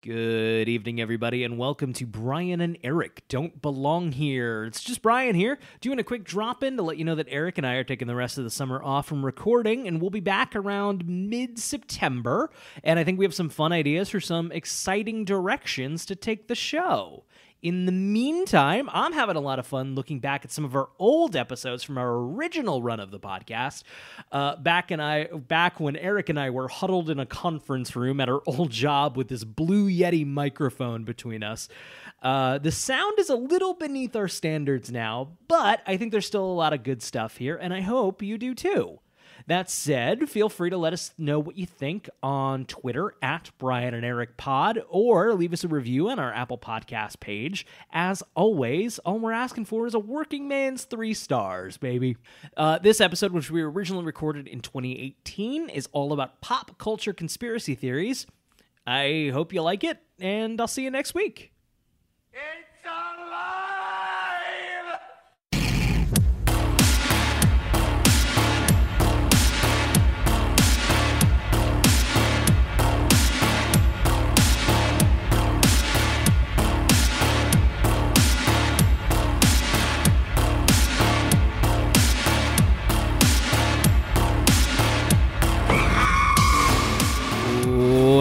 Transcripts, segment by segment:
Good evening, everybody, and welcome to Brian and Eric Don't Belong Here. It's just Brian here, doing a quick drop in to let you know that Eric and I are taking the rest of the summer off from recording, and we'll be back around mid September. And I think we have some fun ideas for some exciting directions to take the show. In the meantime, I'm having a lot of fun looking back at some of our old episodes from our original run of the podcast. Uh, back and I, back when Eric and I were huddled in a conference room at our old job with this Blue Yeti microphone between us. Uh, the sound is a little beneath our standards now, but I think there's still a lot of good stuff here, and I hope you do too. That said, feel free to let us know what you think on Twitter at Brian and Eric Pod or leave us a review on our Apple Podcast page. As always, all we're asking for is a working man's three stars, baby. Uh, this episode, which we originally recorded in 2018, is all about pop culture conspiracy theories. I hope you like it, and I'll see you next week. It's alive!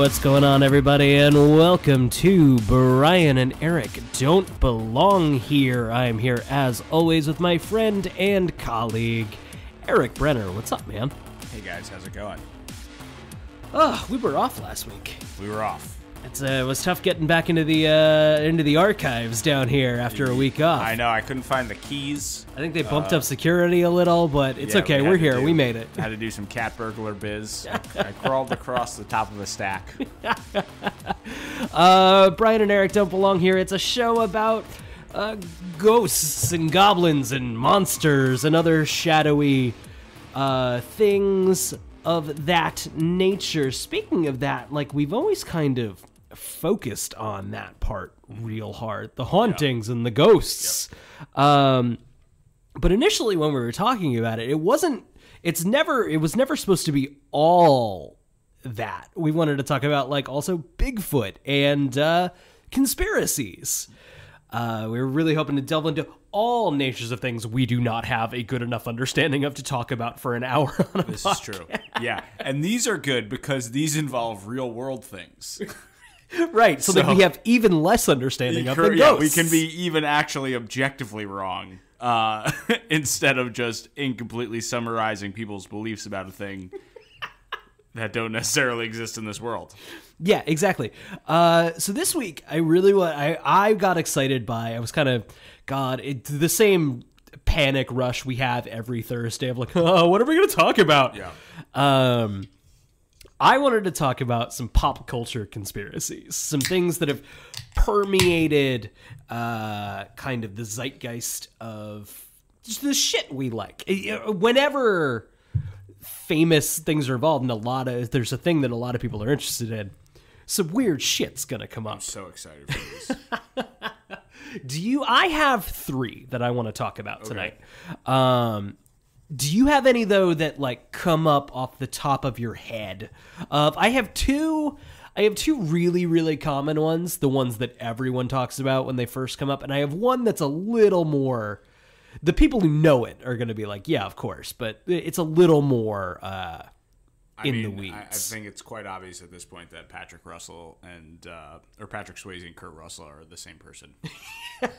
What's going on, everybody, and welcome to Brian and Eric Don't Belong Here. I am here, as always, with my friend and colleague, Eric Brenner. What's up, man? Hey guys, how's it going? Oh, we were off last week. We were off. It's, uh, it was tough getting back into the uh, into the archives down here after a week off. I know I couldn't find the keys. I think they bumped up security a little, but it's Yeah, okay. we We're here. do- We made it. Had to do some cat burglar biz. I crawled across the top of a stack. Uh, Brian and Eric don't belong here. It's a show about uh, ghosts and goblins and monsters and other shadowy uh, things of that nature. Speaking of that, like we've always kind of focused on that part real hard the hauntings and the ghosts. Um, but initially, when we were talking about it, it wasn't. It's never. It was never supposed to be all that. We wanted to talk about like also Bigfoot and uh, conspiracies. Uh, we were really hoping to delve into all natures of things we do not have a good enough understanding of to talk about for an hour on a This is true. Yeah, and these are good because these involve real world things. right. So, that we have even less understanding of than yeah, we can be even actually objectively wrong uh, instead of just incompletely summarizing people's beliefs about a thing that don't necessarily exist in this world. Yeah, exactly. Uh, so this week, I really wa I I got excited by. I was kind of, God, it, the same panic rush we have every Thursday of like, oh, what are we going to talk about? Yeah. Um, I wanted to talk about some pop culture conspiracies, some things that have permeated uh, kind of the zeitgeist of the shit we like. Uh, Whenever famous things are involved, and a lot of there's a thing that a lot of people are interested in, some weird shit's gonna come up. I'm So excited for this. Do you? I have three that I want to talk about tonight. Um, do you have any though that like come up off the top of your head? Uh, I have two. I have two really, really common ones. The ones that everyone talks about when they first come up, and I have one that's a little more. The people who know it are going to be like, "Yeah, of course," but it's a little more uh, I in mean, the I, I think it's quite obvious at this point that Patrick Russell and uh, or Patrick Swayze and Kurt Russell are the same person.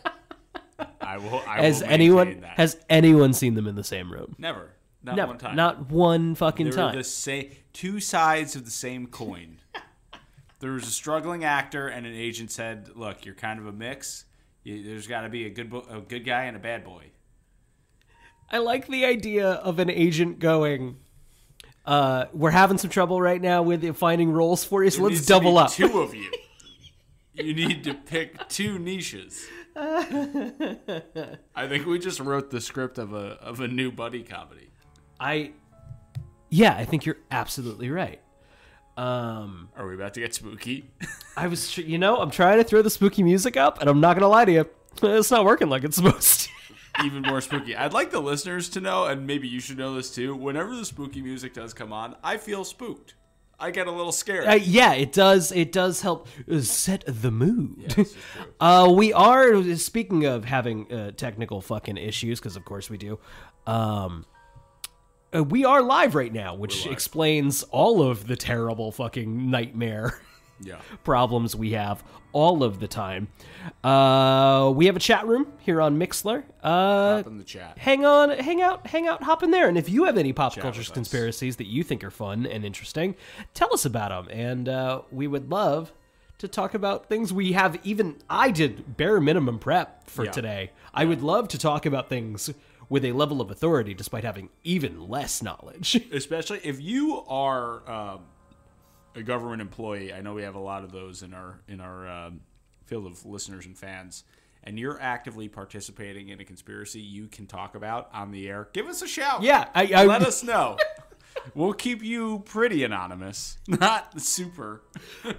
I will. I has will anyone that. has anyone seen them in the same room? never, not Never, one time, not one fucking They were time. the same two sides of the same coin. there was a struggling actor, and an agent said, "Look, you're kind of a mix. You, there's got to be a good bo- a good guy and a bad boy." I like the idea of an agent going. Uh, we're having some trouble right now with finding roles for you, so There let's double up. Two of you. You need to pick two niches. I think we just wrote the script of a of a new buddy comedy. I, yeah, I think you're absolutely right. Um, Are we about to get spooky? I was, you know, I'm trying to throw the spooky music up, and I'm not gonna lie to you, it's not working like it's supposed to. Even more spooky. I'd like the listeners to know, and maybe you should know this too. Whenever the spooky music does come on, I feel spooked. I get a little scared. Uh, yeah, it does. It does help uh, set the mood. uh, we are speaking of having uh, technical fucking issues because, of course, we do. Um, uh, we are live right now, which explains all of the terrible fucking nightmare yeah. problems we have all of the time. Uh, we have a chat room here on Mixlr. Uh, Up in the chat. hang on, hang out, hang out, hop in there. And if you have any pop Chat culture us. conspiracies that you think are fun and interesting, tell us about them. And uh, we would love to talk about things we have. Even I did bare minimum prep for Yeah. today. I would love to talk about things with a level of authority, despite having even less knowledge. Especially if you are um, a government employee. I know we have a lot of those in our in our um, field of listeners and fans. And you're actively participating in a conspiracy you can talk about on the air. Give us a shout. yeah, I, I Let us know. We'll keep you pretty anonymous, not super.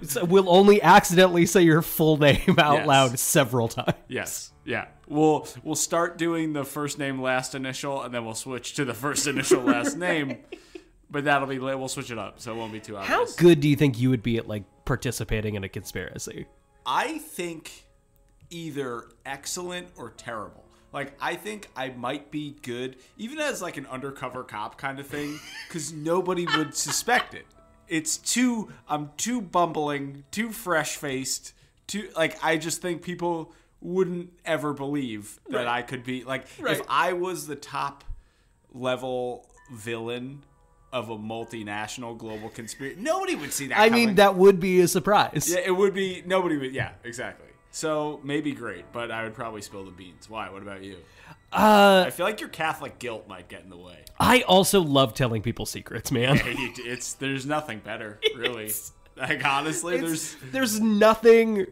So we'll only accidentally say your full name out Yes. loud several times. Yes, yeah. We'll we'll start doing the first name last initial, and then we'll switch to the first initial last name. But that'll be we'll switch it up, so it won't be too obvious. How good do you think you would be at like participating in a conspiracy? I think either excellent or terrible. Like I think I might be good, even as like an undercover cop kind of thing, because nobody would suspect it. It's too I'm too bumbling, too fresh faced, too like I just think people wouldn't ever believe that I could be like Right. if I was the top level villain of a multinational global conspiracy. Nobody would see that. I coming. mean, that would be a surprise. Yeah, it would be nobody would. Yeah, exactly. So maybe great, but I would probably spill the beans. Why? What about you? Uh, I feel like your Catholic guilt might get in the way. I also love telling people secrets, man. It's there's nothing better, really. Like honestly, there's there's nothing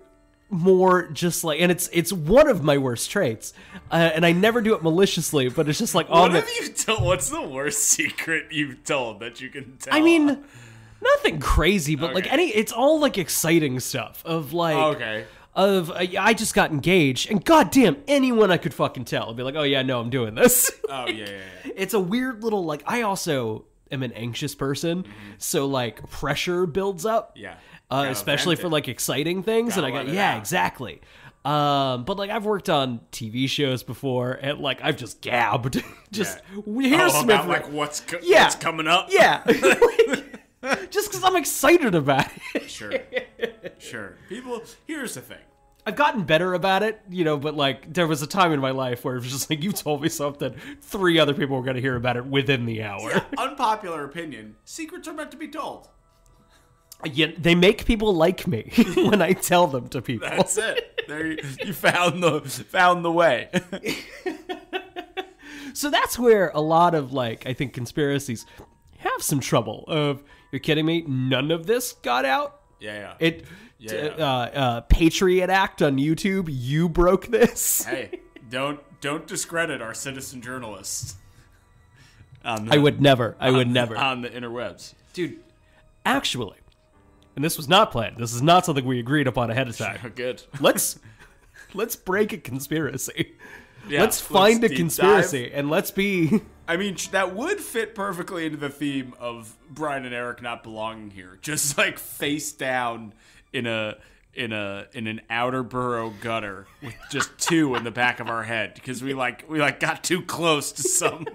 more just like, and it's it's one of my worst traits, uh, and I never do it maliciously, but it's just like what the. have you told? What's the worst secret you've told that you can tell? I mean, nothing crazy, but like any, it's all like exciting stuff of like. okay. Of uh, I just got engaged, and goddamn, anyone I could fucking tell, I'd be like, "Oh yeah, no, I'm doing this." Oh yeah, yeah, yeah. it's a weird little like I also am an anxious person, so like pressure builds up. Yeah. Uh, especially for like exciting things, Gotta and I got yeah, out. exactly. Um, but like I've worked on TV shows before, and like I've just gabbed, just Yeah. here's oh, about like what's co- Yeah. what's coming up? yeah, just because I'm excited about it. Sure. Sure. People. Here's the thing. I've gotten better about it, you know, but like there was a time in my life where it was just like you told me something, three other people were going to hear about it within the hour. Unpopular opinion. Secrets are meant to be told. Yeah, they make people like me when I tell them to people. That's it. There you, you found the found the way. So that's where a lot of like I think conspiracies have some trouble. Of you're kidding me? None of this got out. yeah, yeah. It Yeah. uh, uh, Patriot Act on YouTube. You broke this. hey, don't don't discredit our citizen journalists. On the, I would never. I would on- never, on the interwebs. dude. Actually, and this was not planned. This is not something we agreed upon ahead of time. Good. Let's let's break a conspiracy. Yeah, let's find a conspiracy dive. and let's be I mean, that would fit perfectly into the theme of Brian and Eric not belonging here. Just like face down in a in a in an outer borough gutter with just two in the back of our head because we like we like got too close to some.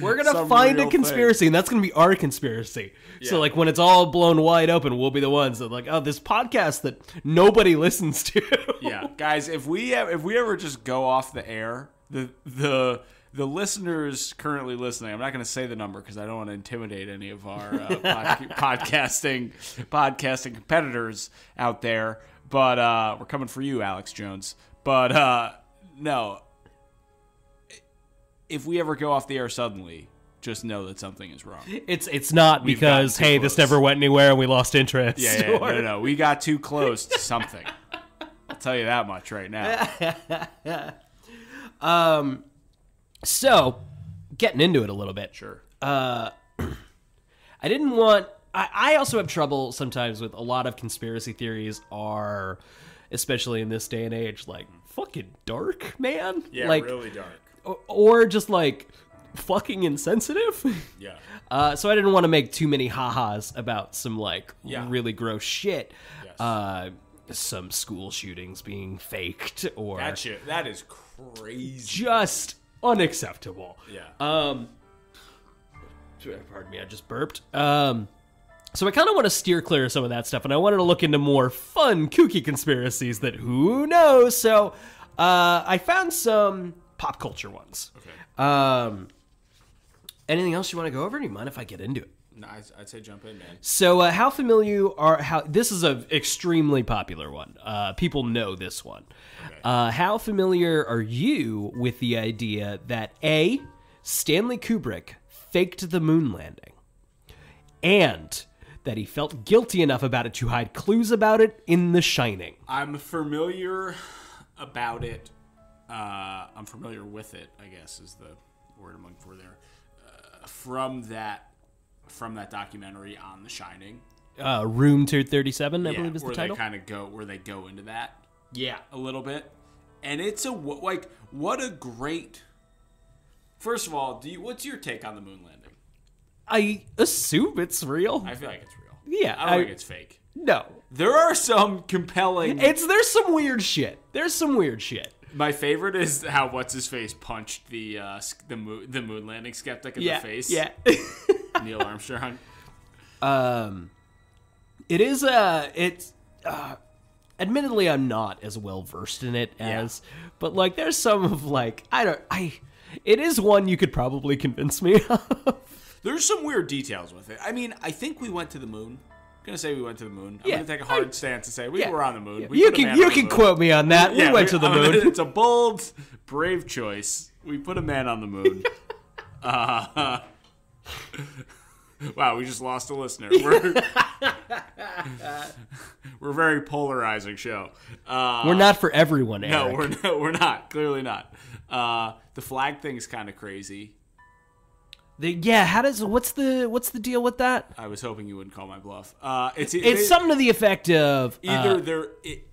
We're gonna Some find a conspiracy, and that's gonna be our conspiracy. So, like, when it's all blown wide open, we'll be the ones that, like, oh, this podcast that nobody listens to. yeah, guys, if we have, if we ever just go off the air, the the the listeners currently listening, I'm not going to say the number because I don't want to intimidate any of our uh, pod- podcasting podcasting competitors out there. But uh, we're coming for you, Alex Jones. But uh, no, if we ever go off the air suddenly, just know that something is wrong. It's it's not We've because hey, this never went anywhere and we lost interest. Yeah, yeah, or- no, no, we got too close to something. I'll tell you that much right now. um, So, getting into it a little bit. Sure. I didn't want. I, I also have trouble sometimes with a lot of conspiracy theories are, especially in this day and age, like fucking dark, man. Yeah, like, really dark. Or- just like fucking insensitive. Yeah. Uh, so I didn't want to make too many ha-has about some like Yeah. really gross shit. Yes. Uh, some school shootings being faked or That shit. That is crazy. just unacceptable. Yeah. Um, pardon me, I just burped. Um, so I kind of want to steer clear of some of that stuff, and I wanted to look into more fun, kooky conspiracies that who knows. So uh, I found some pop culture ones. Okay. Um, anything else you want to go over? Do you mind if I get into it? No, I'd, I'd say jump in, man. So, uh, how familiar are how? This is a extremely popular one. Uh, people know this one. Uh, how familiar are you with the idea that a Stanley Kubrick faked the moon landing, and that he felt guilty enough about it to hide clues about it in The Shining? I'm familiar about it. Uh, I'm familiar with it. I guess is the word I'm looking for there. Uh, from that, from that documentary on The Shining. Uh, Room Two Thirty Seven, I yeah, believe is the where title. they kind of go, where they go into that yeah, a little bit, and it's a like what a great. First of all, do you, what's your take on the moon landing? I assume it's real. I feel like it's real. Yeah, I don't I- think it's fake. no, There are some compelling. it's there's some weird shit. There's some weird shit. My favorite is how what's his face punched the uh, the moon the moon landing skeptic in Yeah, the face. yeah. Neil Armstrong. Um, it is uh it's uh, admittedly I'm not as well versed in it Yeah. as, but like there's some of like I don't I. It is one you could probably convince me of. There's some weird details with it. I mean, I think we went to the moon. I'm gonna say we went to the moon. I'm Yeah, gonna take a hard I- stance and say we Yeah. were on the moon. We you can you can moon. quote me on that. Yeah, we went to the moon. It's a bold, brave choice. We put a man on the moon. uh, wow, we just lost a listener. We're, we're a very polarizing show. Uh, We're not for everyone, Eric. no, we're no, we're not. Clearly not. Uh, the flag thing's kind of crazy. The- yeah, how does what's the what's the deal with that? I was hoping you wouldn't call my bluff. Uh, it's It's they- something to the effect of either uh, there it,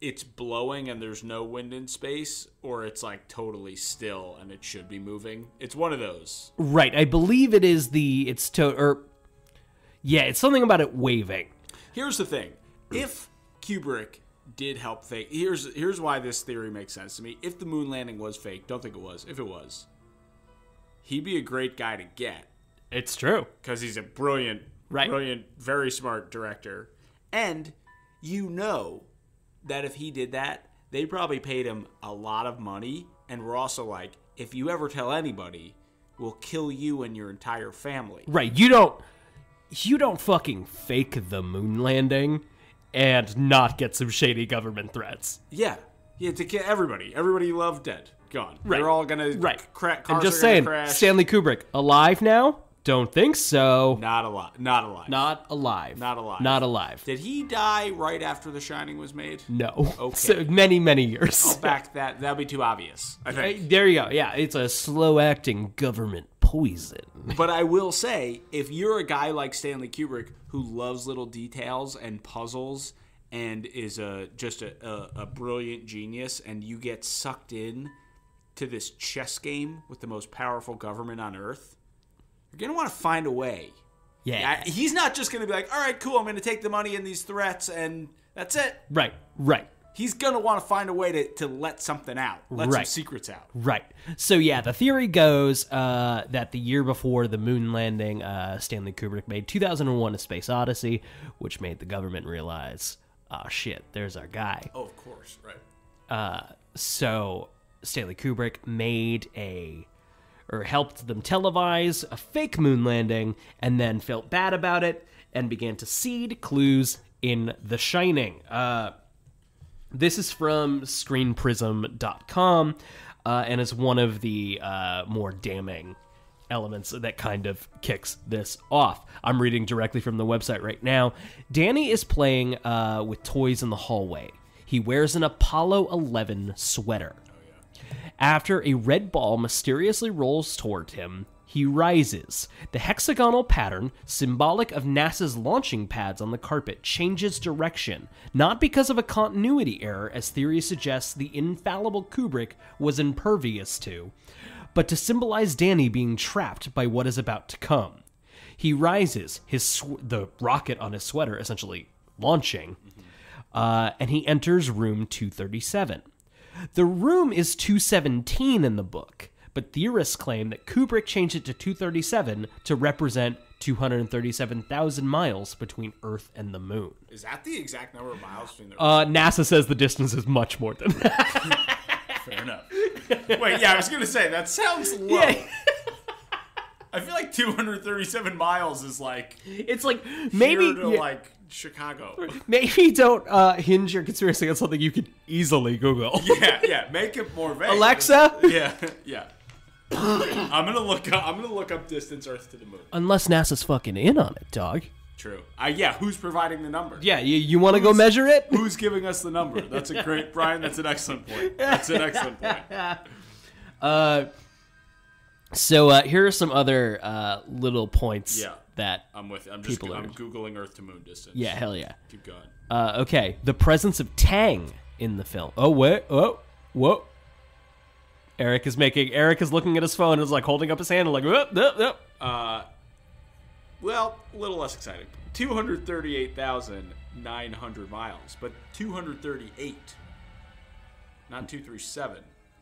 it's blowing and there's no wind in space, or it's like totally still and it should be moving. It's one of those. right. I believe it is the it's to or yeah, it's something about it waving. Here's the thing: if Kubrick did help fake, here's here's why this theory makes sense to me. If the moon landing was fake, don't think it was. If it was, he'd be a great guy to get It's true. because he's a brilliant, Right. brilliant, very smart director, and you know that if he did that, they probably paid him a lot of money, and were also like, if you ever tell anybody, we'll kill you and your entire family. Right. You don't you don't fucking fake the moon landing and not get some shady government threats. Yeah, yeah, to kill everybody, everybody you love dead, gone. They're all gonna Right. Cra- I'm just saying, crash. Stanley Kubrick alive now? Don't think so. not alive, not alive, Not alive. Not alive. Not alive. Did he die right after The Shining was made? No. Okay. So many, many years. I'll back that. That'd be too obvious. I think. Hey, there you go. Yeah, it's a slow acting government poison. But I will say, if you're a guy like Stanley Kubrick who loves little details and puzzles and is a just a, a, a brilliant genius, and you get sucked in to this chess game with the most powerful government on Earth, you're gonna want to find a way. Yeah. I- he's not just gonna be like, "All right, cool, I'm gonna take the money and these threats, and that's it." Right. Right. He's gonna want to find a way to, to let something out, let some secrets out. Right. So yeah, the theory goes uh, that the year before the moon landing, uh, Stanley Kubrick made 2001: A Space Odyssey, which made the government realize, oh shit, there's our guy. Oh, of course, right. Uh, so Stanley Kubrick made a or helped them televise a fake moon landing and then felt bad about it and began to seed clues in The Shining. Uh, this is from screenprism.com uh, and is one of the uh, more damning elements that kind of kicks this off. I'm reading directly from the website right now. Danny is playing uh, with toys in the hallway. He wears an Apollo 11 sweater. After a red ball mysteriously rolls toward him, he rises. The hexagonal pattern, symbolic of NASA's launching pads on the carpet, changes direction, not because of a continuity error, as theory suggests the infallible Kubrick was impervious to, but to symbolize Danny being trapped by what is about to come. He rises, his the rocket on his sweater essentially launching, uh, and he enters room 237. The room is 217 in the book, but theorists claim that Kubrick changed it to 237 to represent 237,000 miles between Earth and the moon. Is that the exact number of miles between the Uh, NASA says the distance is much more than that. Fair enough. Wait, yeah, I was gonna say that sounds low. Yeah. I feel like 237 miles is like It's like maybe to yeah, like Chicago. maybe don't uh, hinge your conspiracy on something you can easily Google. yeah, yeah. Make it more vague. Alexa, Yeah, yeah. I'm gonna look up. I'm gonna look up distance Earth to the moon. unless NASA's fucking in on it, dog. True. Uh, yeah. Who's providing the number? Yeah, you, you want to go measure it? Who's giving us the number? That's a great, Brian. That's an excellent point. That's an excellent point. Uh, so uh, here are some other uh, little points Yeah. That. I'm with. I'm just. People I'm googling Earth to moon distance. Yeah, hell yeah. Keep going. Uh, okay, the presence of Tang in the film. Oh wait, oh, whoa. Eric is making. Eric is looking at his phone and is like holding up his hand and like, whoop, whoop, whoop. Uh, well, a little less exciting. 238,900 miles, but 238, not 237.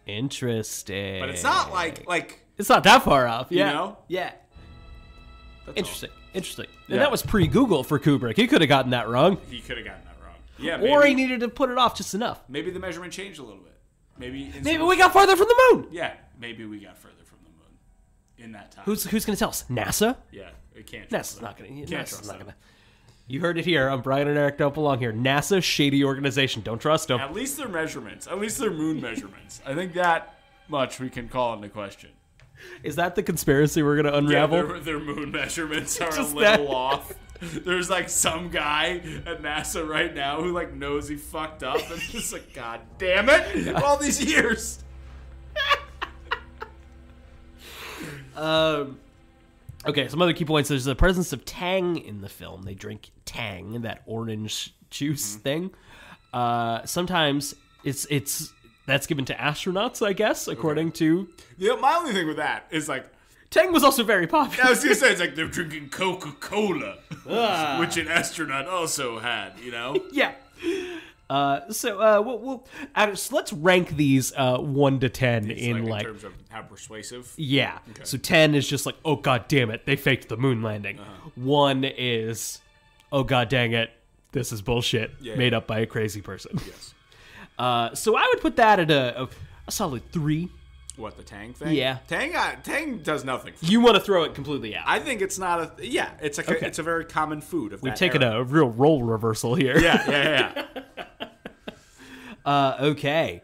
Interesting. But it's not like like It's not that far off. Yeah. know? Yeah. That's all. Interesting. Interesting. And Yeah. that was pre-Google for Kubrick. He could have gotten that wrong, He could have gotten that wrong. Yeah, maybe, or he needed to put it off just enough. maybe the measurement changed a little bit. Maybe Maybe we got farther from the moon. Yeah, maybe we got further from the moon in that time. Who's who's going to tell us? NASA? Yeah, It can't. NASA's them. not going to. NASA's trust not going to. You heard it here. I'm Brian and Eric. Don't belong here. NASA, shady organization. Don't trust them. At least their measurements. At least their moon measurements. I think that much we can call into question. Is that the conspiracy we're going to Yeah, unravel? their, their moon measurements are a little that. off. There's like some guy at NASA right now who like knows he fucked up and just like, God damn it! All these years. Um, okay, some other key points. There's the presence of Tang in the film. They drink Tang, that orange juice Mm-hmm. thing. Uh, sometimes it's it's that's given to astronauts, I guess, according to Yeah, my only thing with that is like Tang was also very popular. I was gonna say it's like they're drinking Coca Cola, which an astronaut also had. You know. yeah. Uh, so uh, we'll, we'll so let's rank these uh, one to ten It's in like, in terms of how persuasive. Yeah. So 10 is just like, oh god damn it, they faked the moon landing. Uh-huh. 1 is, oh god dang it, this is bullshit Yeah, made yeah. up by a crazy person. Yes. Uh, so I would put that at a, a, a solid 3. What the Tang thing? Yeah. Tang. Uh, Tang does nothing. For You want to throw it completely out. I think it's not a. Yeah, it's like Okay. a, it's a very common food. Of We've that taken era. a real role reversal here. Yeah, yeah, yeah. yeah. Uh, okay.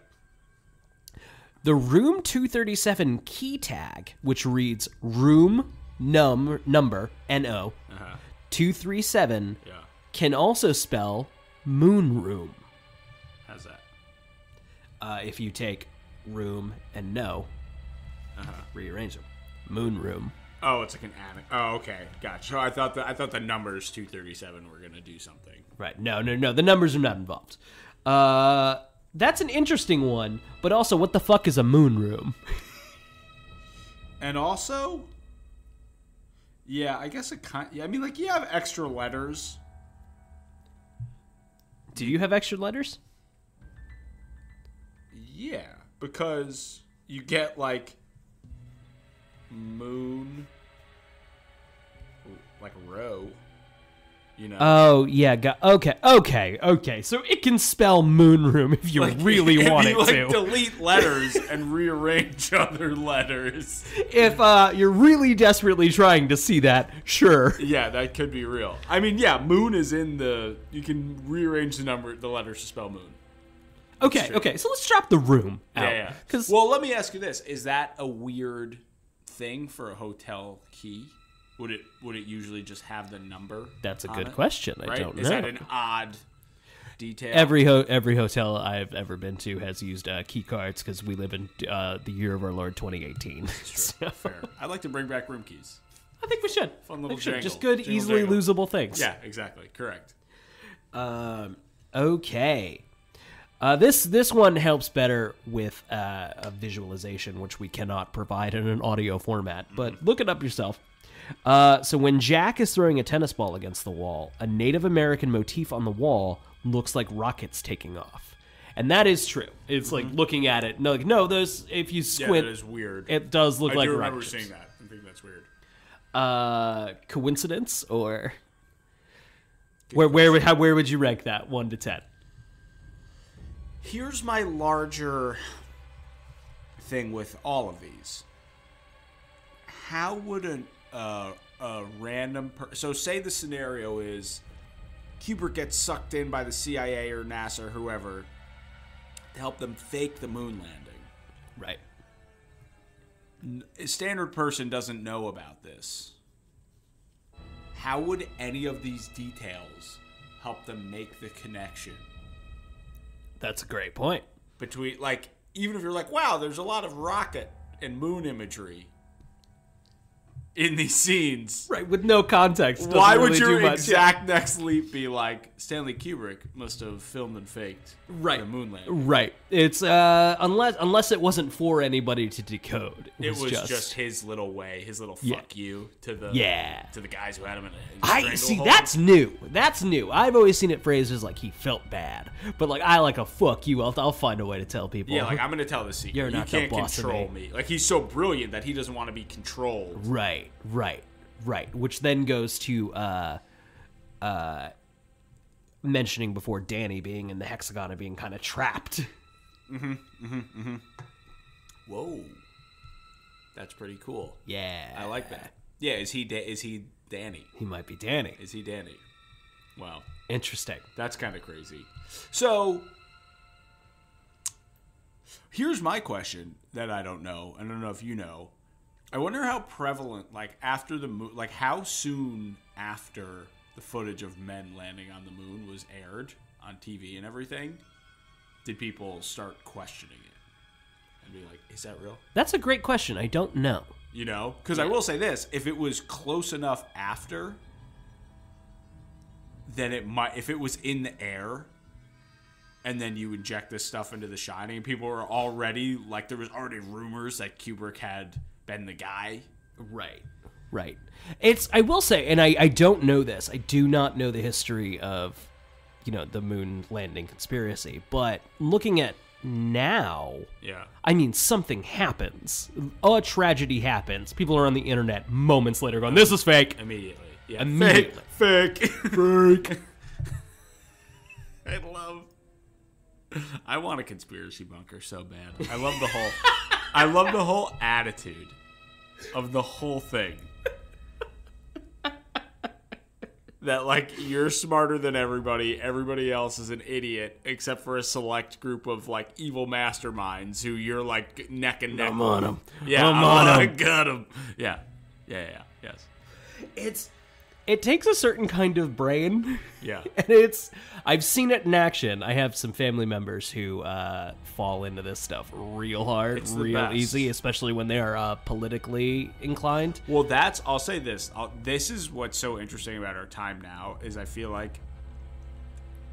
The room 237 key tag, which reads room num number NO Uh-huh. 237, yeah. can also spell moon room. That? uh, if you take room and no, Uh-huh. rearrange them. Moon room. Oh, it's like an attic. Oh, okay, gotcha. I thought the I thought the numbers two thirty seven were gonna do something. Right. No, no, no. The numbers are not involved. Uh, that's an interesting one, but also, what the fuck is a moon room? And also, yeah, I guess it kind. Yeah, I mean, like you have extra letters. Do you have extra letters? Yeah, because you get like moon, like row. You know. Oh yeah. Got, okay. Okay. Okay. So it can spell moon room if you Like, really if want you, it like, to. delete letters and rearrange other letters. if uh, you're really desperately trying to see that, sure. Yeah, that could be real. I mean, yeah, moon is in the. You can rearrange the number, the letters to spell moon. Okay. Okay. So let's drop the room out. Yeah, yeah. Well, let me ask you this: Is that a weird thing for a hotel key? Would it would it usually just have the number? that's a good it? question. I Right? don't know. Is that an odd detail? Every ho- every hotel I've ever been to has used uh, key cards because we live in uh, the year of our Lord 2018. So, fair. I'd like to bring back room keys. I think we should. Fun little should. Just good, Jingle easily jangle. losable things. Yeah, exactly. Correct. Um, okay. Uh, this this one helps better with uh, a visualization, which we cannot provide in an audio format. But look it up yourself. Uh, so when Jack is throwing a tennis ball against the wall, a Native American motif on the wall looks like rockets taking off, and that is true. It's like looking at it. No, like no, those if you squint, Yeah, that is weird. it does look I like do remember rockets. seeing that. I think that's weird. Uh, coincidence or where where would how where would you rank that one to ten? Here's my larger thing with all of these. How would an, uh, a random per- so say the scenario is Kubrick gets sucked in by the CIA or NASA or whoever to help them fake the moon landing. Right. A standard person doesn't know about this. How would any of these details help them make the connection? That's a great point. between like even if you're like wow there's a lot of rocket and moon imagery in these scenes Right, with no context. why would really your much. exact next leap be like stanley kubrick must have filmed and faked Right. the moon landing Right. It's uh unless unless it wasn't for anybody to decode. It it was, was just, just, his little way his little Yeah. fuck you to the Yeah. to the guys who had him in a I see stranglehold. that's new. That's new. I've always seen it phrased as like he felt bad. But like I like a fuck you. I'll, I'll find a way to tell people. yeah like i'm gonna tell the secret You're you not the can't boss of control me. me like he's so brilliant that he doesn't want to be controlled Right, right, right. Which then goes to uh uh mentioning before Danny being in the hexagon and being kind of trapped. Mhm mhm mhm whoa that's pretty cool Yeah. i like that yeah is he da- is he danny He might be Danny. Is he Danny? Wow, Interesting. that's kind of crazy. So, here's my question that I don't know. And I don't know if you know. I wonder how prevalent, like after the moon, like how soon after the footage of men landing on the moon was aired on TV and everything, did people start questioning it and be like, "Is that real?" That's a great question. I don't know. You know, because I will say this: if it was close enough after, then it might. If it was in the air, and then you inject this stuff into The Shining, people were already like, there was already rumors that Kubrick had been the guy. Right. Right. It's I will say, and I, I don't know this. I do not know the history of, you know, the moon landing conspiracy. But looking at now, Yeah. I mean, something happens. A tragedy happens. People are on the internet moments later going, "This is fake." Immediately. Yeah. Immediately. Fake. Fake. Fake. I love. I want a conspiracy bunker so bad. I love the whole. I love the whole attitude of the whole thing. That like you're smarter than everybody. Everybody else is an idiot, except for a select group of like evil masterminds who you're like neck and neck. I'm on 'em. Yeah, I'm I'm on on 'em. Got him. Yeah, yeah, yeah, yes, It's it takes a certain kind of brain. yeah. and it's I've seen it in action. I have some family members who uh, fall into this stuff real hard, It's real easy, especially when they are uh, politically inclined. Well, that's. I'll say this. I'll, this is what's so interesting about our time now is I feel like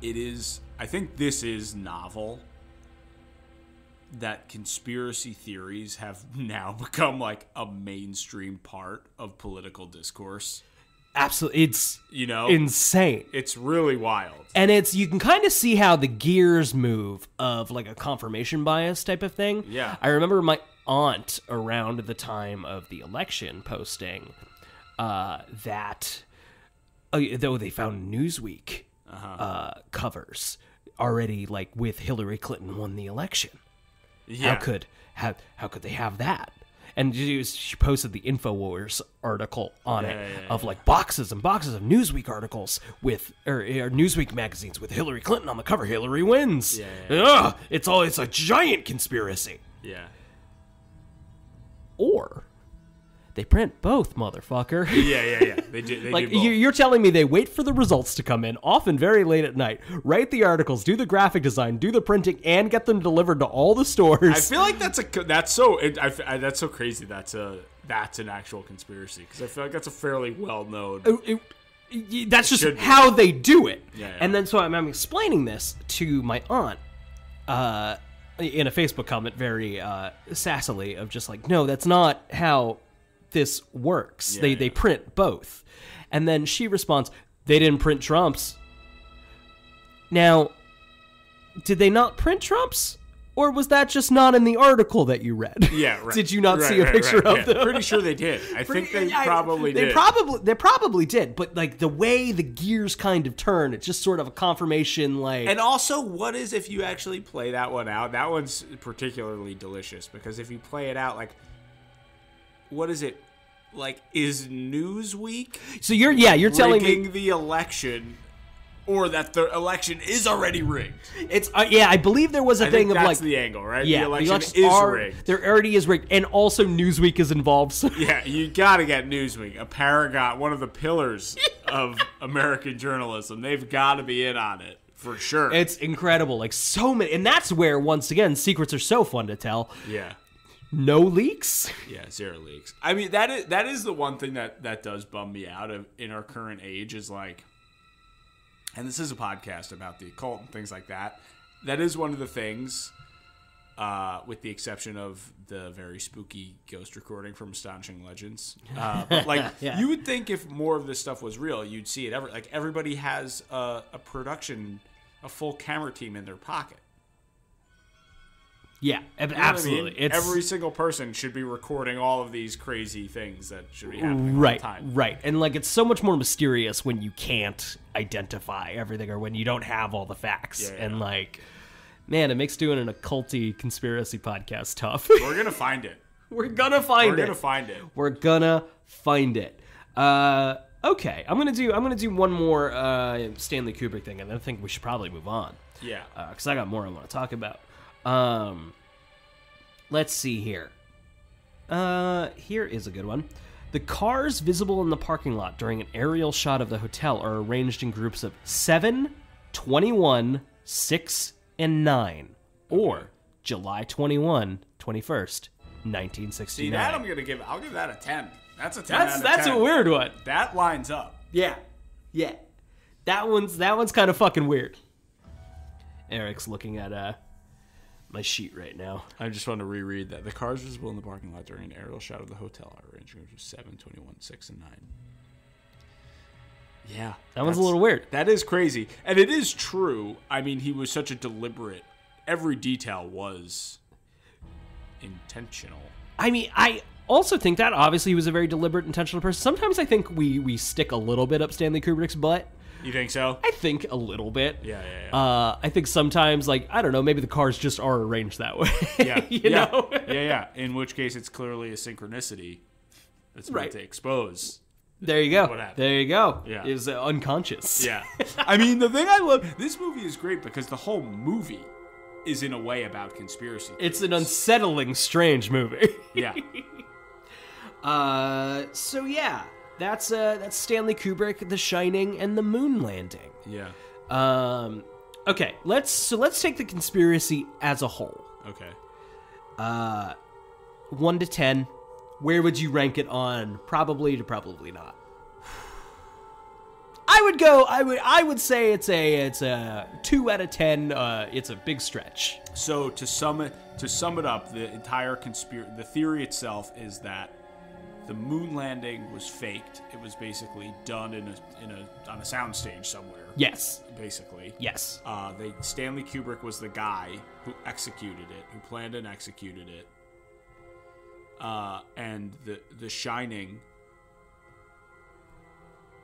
it is. I think this is novel. That conspiracy theories have now become like a mainstream part of political discourse. Absolutely, it's You know, insane. it's really wild. And it's you can kind of see how the gears move of like a confirmation bias type of thing. Yeah. I remember my aunt around the time of the election posting uh, that uh, though they found Newsweek uh covers already like with Hillary Clinton won the election. Yeah. How could how how could they have that? And she, was- she posted the Infowars article on it Yeah, yeah, of like boxes and boxes of Newsweek articles with or, or Newsweek magazines with Hillary Clinton on the cover. Hillary wins. Yeah, Ugh, it's all it's a giant conspiracy. yeah. Or they print both, motherfucker. Yeah, yeah, yeah. They do. They Like do you're telling me they wait for the results to come in, often very late at night, write the articles, do the graphic design, do the printing, and get them delivered to all the stores. I feel like that's a that's so it, I, I- that's so crazy. That's a that's an actual conspiracy because I feel like that's a fairly well known. it- it- that's just how they do it. Yeah, yeah. And then so I'm, I'm explaining this to my aunt uh, in a Facebook comment very uh, sassily of just like, no, that's not how this works. they Yeah, they print both, and then she responds, they didn't print Trumps. Now, did they not print Trumps? Or was that just not in the article that you read? Yeah, right. Did you not Right, see a right, picture of yeah. them? Pretty sure they did. I think they I- probably they did. probably they probably did, but like the way the gears kind of turn, it's just sort of a confirmation. Like, And also, what is if you actually play that one out? That one's particularly delicious because if you play it out, like, what is it? Like, is Newsweek so you're yeah, you're telling me the election, or that the election is already rigged? it's uh, yeah. I believe there was a I thing of that's like the angle, right? yeah, the election elections is are- rigged. There already is rigged, and also Newsweek is involved. So Yeah, you gotta get Newsweek, a paragon, one of the pillars of American journalism. They've got to be in on it for sure. it's incredible. Like so many, and that's where once again secrets are so fun to tell. yeah. No leaks. Yeah, zero leaks. I mean, that is that is the one thing that that does bum me out of in our current age is like, and this is a podcast about the occult and things like that. That is one of the things, uh, with the exception of the very spooky ghost recording from Astonishing Legends. Uh, but like, Yeah. you would think if more of this stuff was real, you'd see it. Ever like everybody has a, a production, a full camera team in their pocket. Yeah, ab- You know what I mean? absolutely. It's Every single person should be recording all of these crazy things that should be happening right, all the time. right, and like it's so much more mysterious when you can't identify everything or when you don't have all the facts. Yeah, yeah. And like, man, it makes doing an occulty conspiracy podcast tough. We're gonna find it. We're gonna find it. We're gonna find it. We're gonna find it. Uh, okay, I'm gonna do. I'm gonna do one more uh, Stanley Kubrick thing, and then I think we should probably move on Yeah. because I got more I want to talk about. Um, let's see here. Uh, here is a good one. The cars visible in the parking lot during an aerial shot of the hotel are arranged in groups of 7, 21, 6, and 9. Or July 21, 21st, 1969. See that I'm gonna give. I'll give that a ten. That's a ten. that's out of that's 10. a weird one. That lines up. Yeah. Yeah. That one's that one's kind of fucking weird. Eric's looking at uh my sheet right now. I just want to reread that. The cars visible in the parking lot during an aerial shot of the hotel are arranged in groups 7, 21, 6, and 9. Yeah. That one's a little weird. That is crazy. And it is true. I mean, he was such a deliberate. Every detail was intentional. I mean, I also think that obviously he was a very deliberate, intentional person. Sometimes I think we we stick a little bit up Stanley Kubrick's butt. You think so? I think a little bit. Yeah, yeah, yeah. Uh, I think sometimes, like I don't know, maybe the cars just are arranged that way. Yeah, you yeah, know. yeah, yeah. In which case, it's clearly a synchronicity that's meant Right. to expose. there you go. There you go. Yeah. Is uh, unconscious. Yeah, I mean, the thing I love this movie is great because the whole movie is in a way about conspiracy. It's an unsettling, strange movie. yeah, Uh, so yeah, that's uh, that's Stanley Kubrick, The Shining, and the Moon Landing. yeah. Um, okay, let's so let's take the conspiracy as a whole. Okay. Uh, one to ten, where would you rank it on? Probably to probably not. I would go. I would. I would say it's a it's a two out of ten. Uh, it's a big stretch. So to sum it to sum it up, the entire conspiracy, the theory itself is that the moon landing was faked. It was basically done in a in a on a soundstage somewhere. Yes. Basically. Yes. Uh, they Stanley Kubrick was the guy who executed it, who planned and executed it. Uh, and the The Shining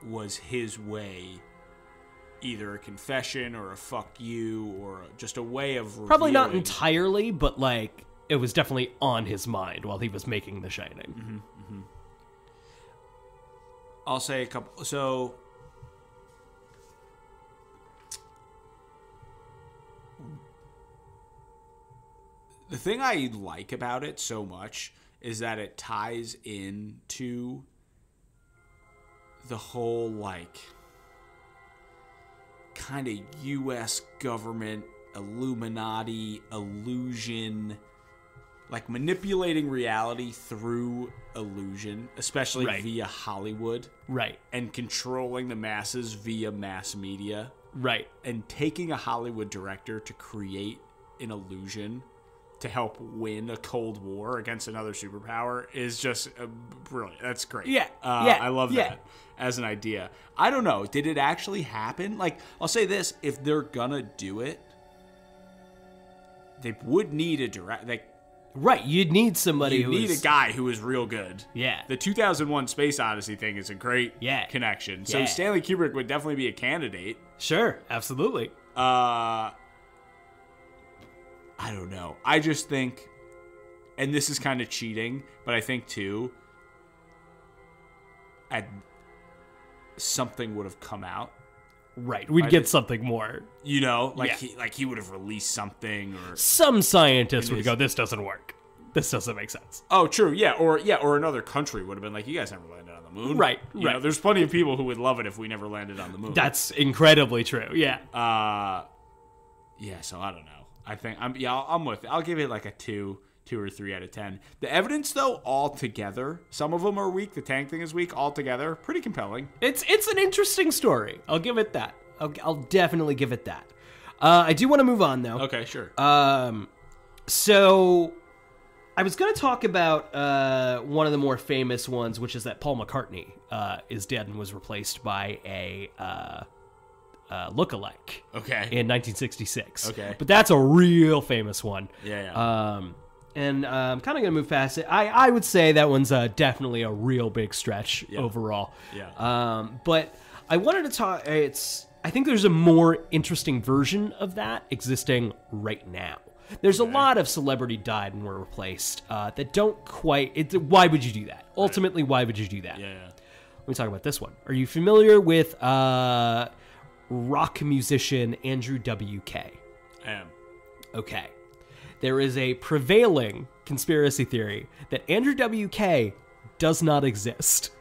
was his way, either a confession or a fuck you or just a way of Probably not entirely, but like it was definitely on his mind while he was making The Shining. I'll say a couple. So. The thing I like about it so much is that it ties into the whole, like, kind of US government, Illuminati, illusion, like manipulating reality through illusion, especially Right. via Hollywood Right. and controlling the masses via mass media Right. and taking a Hollywood director to create an illusion to help win a Cold War against another superpower is just uh, brilliant. That's great. Yeah, uh, yeah, I love yeah. that as an idea. I don't know. Did it actually happen? Like, I'll say this: if they're gonna do it, they would need a direct. Like, Right, you'd need somebody you need is- a guy who is real good. Yeah. The 2001 Space Odyssey thing is a great Yeah. connection. So Yeah. Stanley Kubrick would definitely be a candidate. Sure, absolutely. Uh, I don't know. I just think, and this is kind of cheating, but I think too, at something would have come out. Right, we'd I get did- something more. You know, like Yeah. he like he would have released something or Some scientists would go, "This doesn't work. This doesn't make sense." oh true yeah or yeah or another country would have been like you guys never landed on the moon Right, You know, right. there's plenty of people who would love it if we never landed on the moon That's incredibly true. Yeah. Uh, yeah. So I don't know. I think I'm. Yeah, I'm with. It. I'll give it like a two, two or three out of ten. The evidence, though, all together, some of them are weak. The tank thing is weak. All together, pretty compelling. It's it's an interesting story. I'll give it that. I'll, I'll definitely give it that. Uh, I do want to move on though. Okay, sure. Um, so I was going to talk about uh, one of the more famous ones, which is that Paul McCartney uh, is dead and was replaced by a uh, uh, lookalike okay. in 1966. Okay. but that's a real famous one. yeah. Yeah. Um, and uh, I'm kind of going to move past it. I, I would say that one's uh, definitely a real big stretch overall. Yeah. Um, but I wanted to talk. It's. I think there's a more interesting version of that existing right now. There's a lot of celebrity died and were replaced uh, that don't quite. It, why would you do that? Ultimately, why would you do that? yeah. Yeah. Let me talk about this one. Are you familiar with uh, rock musician Andrew W.K.? I am. Okay. There is a prevailing conspiracy theory that Andrew W.K. does not exist.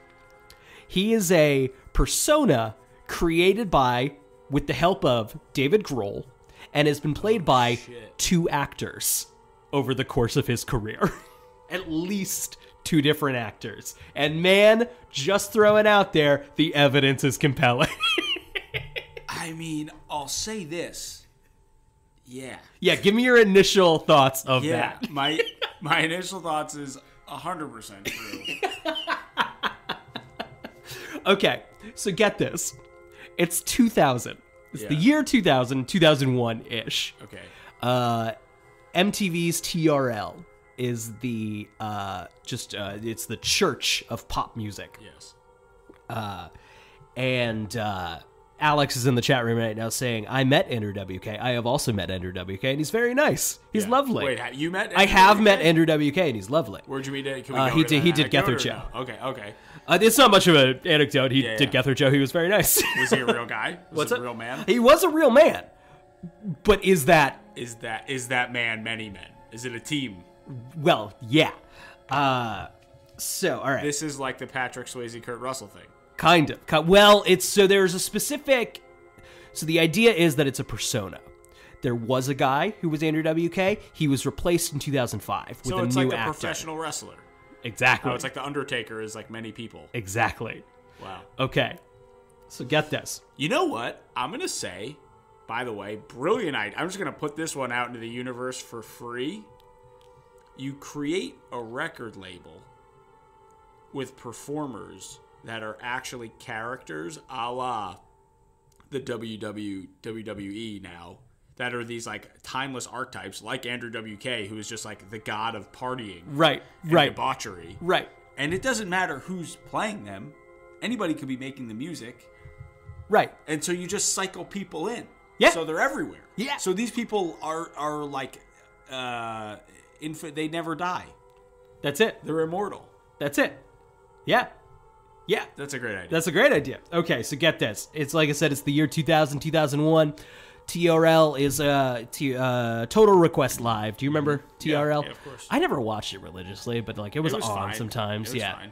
He is a persona created by, with the help of David Grohl, and has been played oh, by shit. two actors over the course of his career. At least two different actors. And man, just throwing out there, the evidence is compelling. I mean, I'll say this. Yeah. yeah, give me your initial thoughts of Yeah. that. my my initial thoughts is hundred percent true. Okay, so get this. It's 2000. It's the year 2000, 2001 ish. Okay. Uh, MTV's TRL is the uh, just uh, it's the church of pop music, Yes. Uh and uh, Alex is in the chat room right now saying, "I met Andrew WK. I have also met Andrew WK, and he's very nice. He's Yeah. lovely. Wait, you met? I have Andrew met WK? Andrew WK, and he's lovely. Where'd you meet? Can we Uh, go he did- he did Gethard or no? Okay. Okay. Uh, it's not much of an anecdote. He Yeah, did yeah. Gethard Show. He was very nice. Was he a real guy? Was What's a real man? He was a real man, but is that Is that is that man many men? Is it a team? Well, yeah. Uh, so, all right. This is like the Patrick Swayze Kurt Russell thing. Kind of. Well, it's so there's a specific. So the idea is that it's a persona. There was a guy who was Andrew WK. He was replaced in 2005 with So a it's new like a actor. professional wrestler. Exactly. Oh, it's like the Undertaker is like many people. exactly. Wow. Okay. So get this. You know what? I'm gonna say. By the way, brilliant idea. I'm just gonna put this one out into the universe for free. You create a record label with performers that are actually characters, a la the WW WWE now, that are these like timeless archetypes, like Andrew WK, who is just like the god of partying, Right. and Right. debauchery. Right. And it doesn't matter who's playing them; anybody could be making the music. Right. and so you just cycle people in. Yeah. So they're everywhere. Yeah. So these people are are like, uh, inf- They never die. That's it. They're immortal. That's it. Yeah. Yeah. That's a great idea. That's a great idea. Okay, so get this. It's like I said, it's the year 2000, 2001. TRL is uh, T, uh Total Request Live. Do you remember TRL? yeah, of course. I never watched it religiously, but like it was, was on fine. sometimes. It was yeah.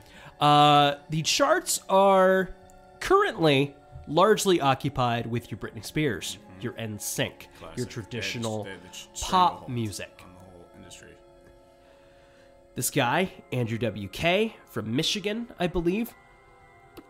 Uh, the charts are currently largely occupied with your Britney Spears, your NSYNC, your Mm-hmm. Classic. traditional They- they- they ch- pop music. on the whole industry. This guy, Andrew WK from Michigan, I believe.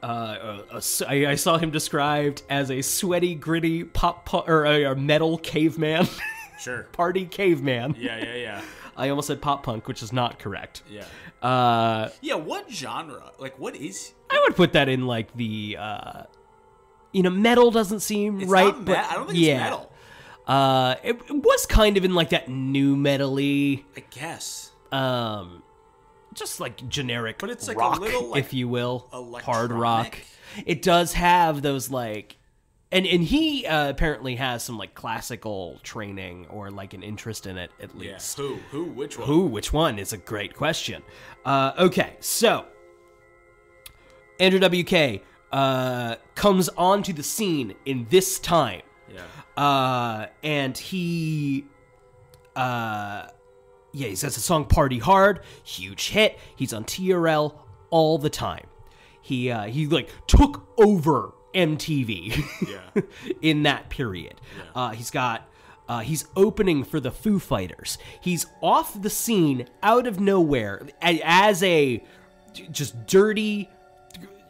Uh, a- a s- I I saw him described as a sweaty, gritty pop pu- or a, a metal caveman. Sure. Party caveman. Yeah, yeah, yeah. I almost said pop punk, which is not correct. Yeah. Uh, Yeah, what genre? Like, what is. I would put that in like the, uh, you know, metal doesn't seem It's right. not me- but I don't think yeah. it's metal. Uh, it, it was kind of in like that new metally, I guess. um, just like generic, But it's like a rock, little, like, if you will, hard rock. It does have those like, and and he uh, apparently has some like classical training or like an interest in it at Yeah. least. Who? Who? Which one? Who? Which one is a great question. Uh, okay, so Andrew WK uh, comes onto the scene in this time, Yeah. uh, and he, uh, yeah, he says the song "Party Hard," huge hit. He's on TRL all the time. He uh, he like took over MTV Yeah. in that period. Uh, he's got. Uh, he's opening for the Foo Fighters. He's off the scene out of nowhere as a just dirty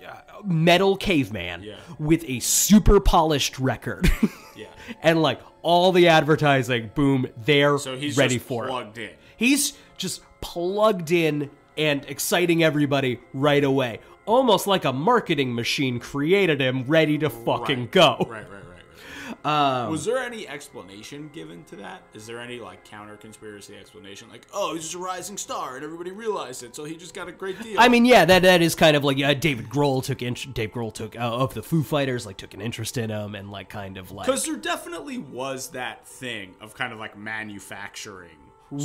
uh, metal caveman Yeah. with a super polished record. Yeah. and like all the advertising, boom, they're So he's ready for it. plugged in. He's just plugged in and exciting everybody right away. Almost like a marketing machine created him ready to fucking Right. go. Right, right, right, right. Um, Was there any explanation given to that? Is there any like counter conspiracy explanation? Like, oh, he's just a rising star and everybody realized it, so he just got a great deal. I mean, yeah, that that is kind of like David Grohl took int- Dave Grohl took uh, of the Foo Fighters like took an interest in him and like kind of like because there definitely was that thing of kind of like manufacturing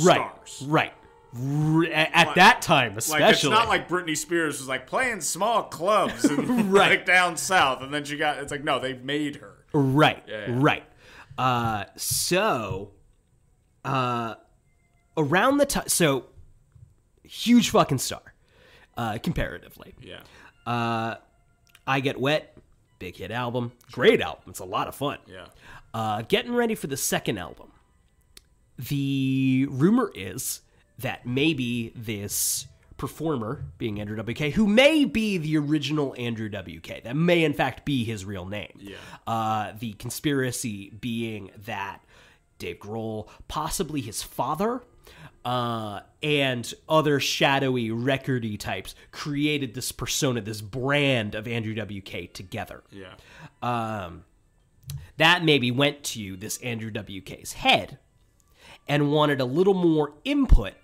right, stars. right, R- at, Like- that time Like especially. it's not like Britney Spears was like playing small clubs and Right. like down south, and then she got. It's like no, they made her. Right. yeah. Right. Uh, so, uh, around the time, so huge fucking star, uh, comparatively. Yeah. Uh, I Get Wet, big hit album, great album. It's a lot of fun. Yeah. Uh, getting ready for the second album. The rumor is that maybe this performer, being Andrew WK, who may be the original Andrew WK, that may in fact be his real name. Yeah. Uh, the conspiracy being that Dave Grohl, possibly his father, uh, and other shadowy, recordy types created this persona, this brand of Andrew WK together Yeah. um, that maybe went to this Andrew WK's head and wanted a little more input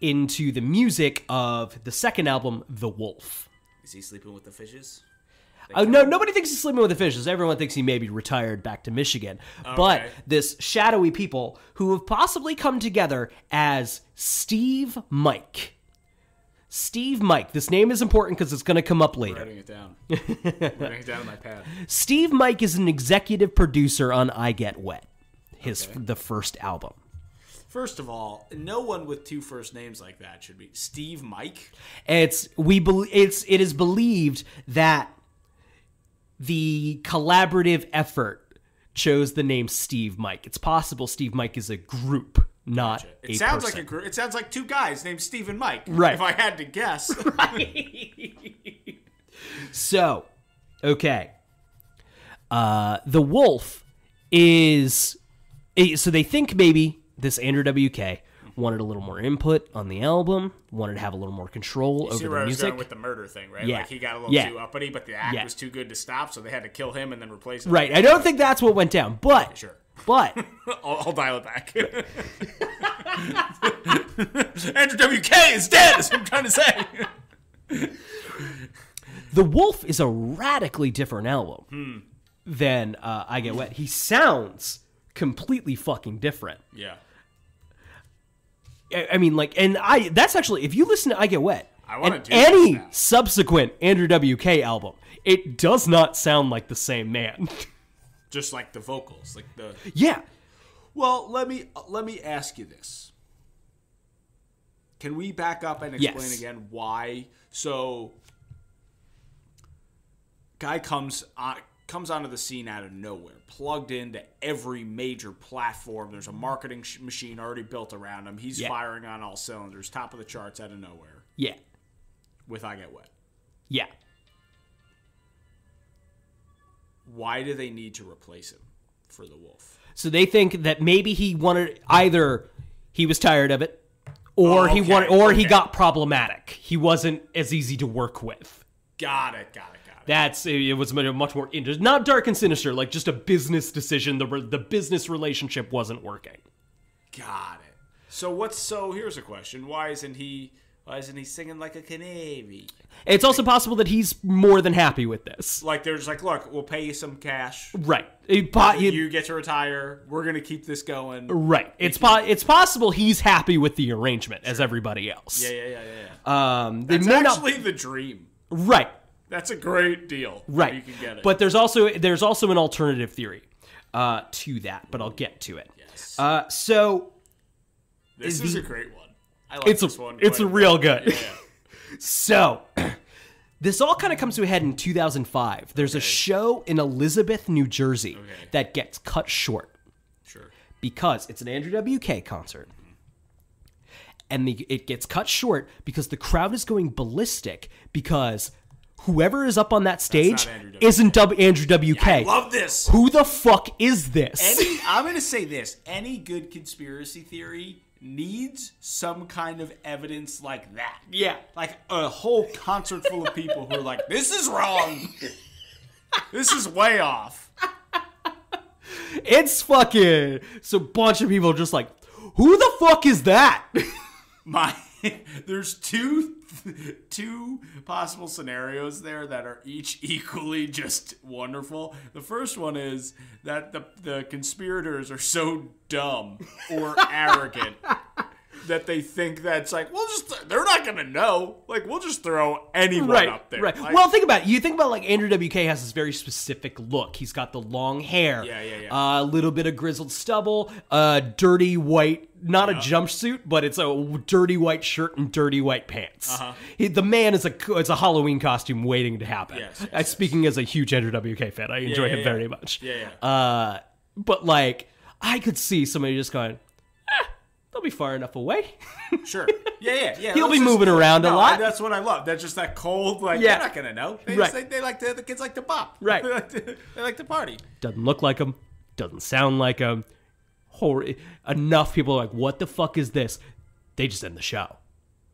into the music of the second album, The Wolf. Is he sleeping with the fishes? Oh no, nobody thinks he's sleeping with the fishes. Everyone thinks he maybe retired back to Michigan. But this shadowy people who have possibly come together as Steev Mike. Steev Mike. This name is important because it's going to come up later. Writing it down. Writing it down on my pad. Steev Mike is an executive producer on I Get Wet, his the first album. First of all, no one with two first names like that should be Steev Mike. It's we bel it's it is believed that the collaborative effort chose the name Steev Mike. It's possible Steev Mike is a group, not It a sounds person. like a group. It sounds like two guys named Steve and Mike. Right. If I had to guess. So, okay. Uh, the wolf is. eh, So they think maybe this Andrew WK wanted a little more input on the album, wanted to have a little more control See over where the I was music. going with the murder thing, right? Yeah. Like he got a little Yeah. too uppity, but the act Yeah. was too good to stop, so they had to kill him and then replace him. right. I don't think that's what went down, but Sure. but I'll, I'll dial it back. Andrew WK is dead. Is what I'm trying to say. the wolf is a radically different album Hmm. than uh, I Get Wet. He sounds completely fucking different. Yeah. I mean, like, and I that's actually if you listen to I Get Wet I wanna and any subsequent Andrew WK album, it does not sound like the same man. Just like the vocals, like the. yeah, Well, let me let me ask you this. Can we back up and explain Yes. again why? So, guy comes on comes onto the scene out of nowhere, plugged into every major platform. There's a marketing sh- machine already built around him. He's Yeah. firing on all cylinders, top of the charts out of nowhere. yeah, With I Get Wet. yeah. Why do they need to replace him for the Wolf? So they think that maybe he wanted either he was tired of it, or he Okay, wanted, or he got problematic. He wasn't as easy to work with. Got it. Got it. That's it was much more inter- not dark and sinister, like just a business decision. The the business relationship wasn't working. Got it. So what's so? Here's a question. Why isn't he? Why isn't he singing like a canary? It's also possible that he's more than happy with this. Like there's like, look, we'll pay you some cash. Right. It po- You get to retire. We're gonna keep this going. right. It's po- it's possible he's happy with the arrangement as everybody else. Yeah, yeah, yeah, yeah. yeah. Um, they It's not- actually the dream. right. That's a great deal. Right. You can get it. But there's also there's also an alternative theory uh, to that, but I'll get to it. Yes. Uh, so this is the- a great one. I like it's a, this one. it's a real good. Yeah. So, this all kind of comes to a head in 2005. There's a show in Elizabeth, New Jersey Okay. that gets cut short Sure. because it's an Andrew WK concert. And the, it gets cut short because the crowd is going ballistic because whoever is up on that stage isn't W- Andrew WK. I love this. Who the fuck is this? Any, I'm gonna say this: any good conspiracy theory needs some kind of evidence like that. yeah. Like a whole concert full of people who are like, "This is wrong. this is way off." It's fucking. So, a bunch of people just like, who the fuck is that? My there's two two possible scenarios there that are each equally just wonderful. The first one is that the the conspirators are so dumb or arrogant that they think that's like, we'll just they're not gonna know. Like we'll just throw anyone right, up there. right. Like, well, think about it. You think about like Andrew WK has this very specific look. He's got the long hair, Yeah, yeah, yeah. a little bit of grizzled stubble, uh, dirty white, not a jumpsuit, but it's a dirty white shirt and dirty white pants. Uh-huh. He, the man is a it's a Halloween costume waiting to happen. Yes, yes, Uh, yes. Speaking as a huge Andrew WK fan, I enjoy yeah, him yeah. very much. Yeah, yeah. Uh, but like, I could see somebody just going, they'll be far enough away. Sure. Yeah, yeah, yeah. He'll let's be just- moving around a lot. That's what I love. That's just that cold, like Yeah. they're not gonna know. They, Right. just, they, they like to the kids like to pop. Right. They like to, they like to party. doesn't look like him, doesn't sound like him. Hor- enough people are like, what the fuck is this? They just end the show.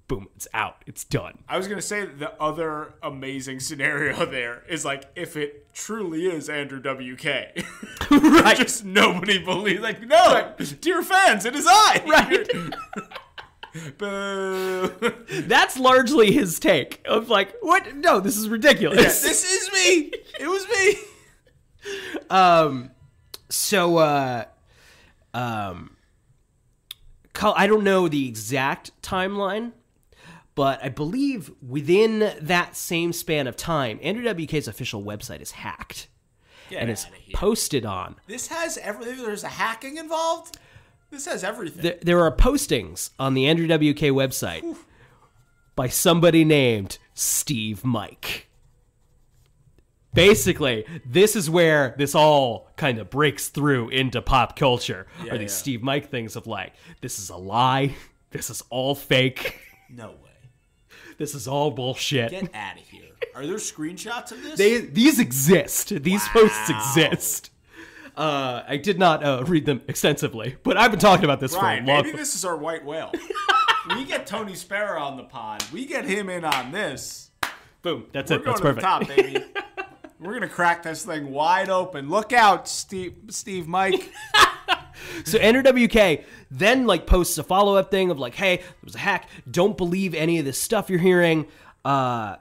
Boom, it's out. It's done. I was gonna say the other amazing scenario there is like if it truly is Andrew WK. Right. Just nobody believes. Like no, dear fans, it is I. Right. Boo. That's largely his take of like, what? No, this is ridiculous. this is me. It was me. um, so, uh, um, I don't know the exact timeline, but I believe within that same span of time, Andrew WK's official website is hacked Get and it's posted on. This has everything. There's a hacking involved. This has everything. there, there are postings on the Andrew WK website by somebody named Steev Mike. Basically, this is where this all kind of breaks through into pop culture. Yeah, are these yeah. Steev Mike things of like, this is a lie, this is all fake, no way. This is all bullshit. Get out of here. Are there screenshots of this? they these exist. These posts exist. Uh, I did not uh, read them extensively, but I've been talking about this Ryan, for a long maybe this is our white whale. we get Tony Sparrow on the pod. We get him in on this. Boom. That's We're it. going That's to perfect. the top, baby. We're gonna crack this thing wide open. Look out, Steve, Steve, Mike. So Andrew WK then like posts a follow up thing of like, hey, there was a hack. Don't believe any of this stuff you're hearing. Uh,